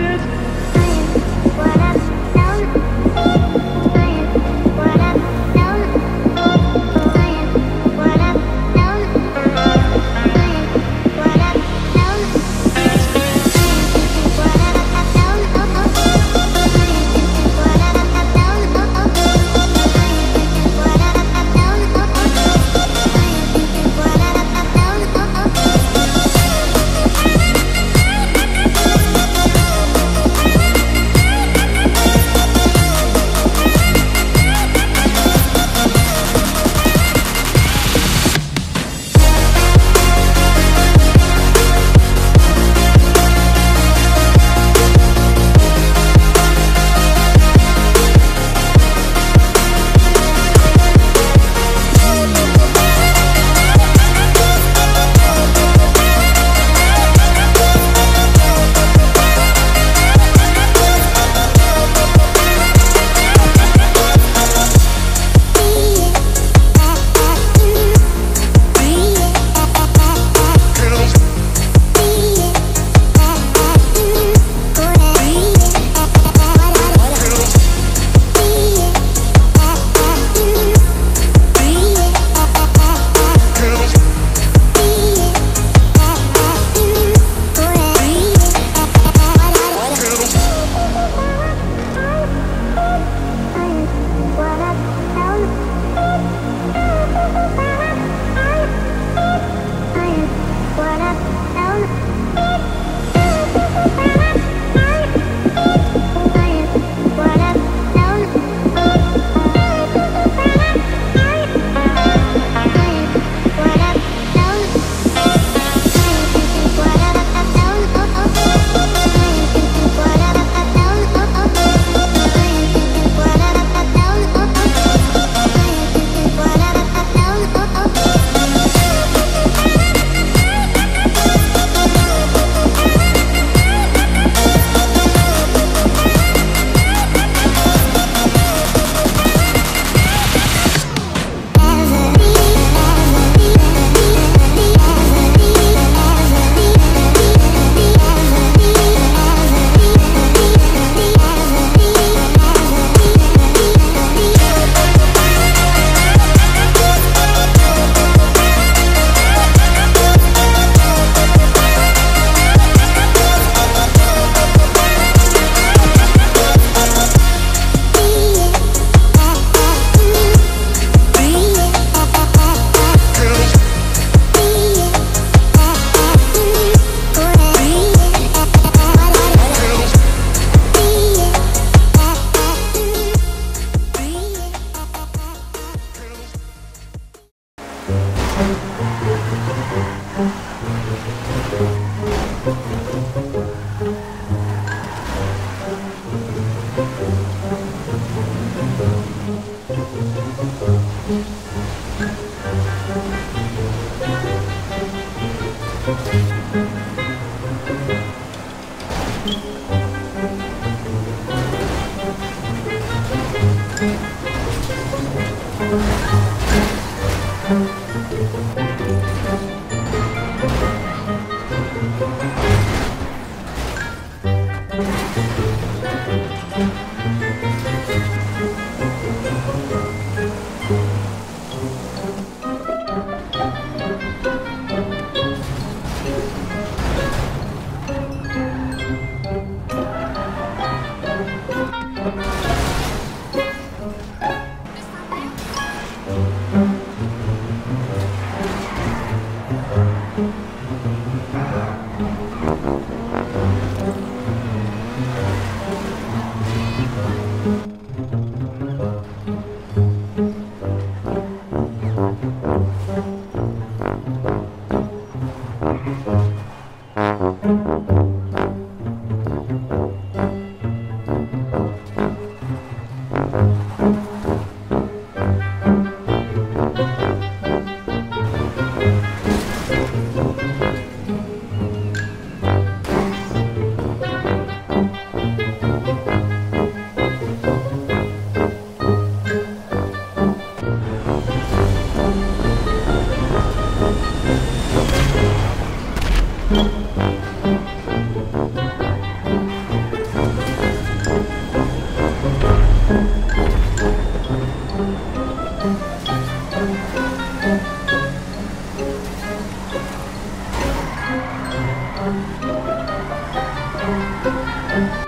this Thank you. Thank you.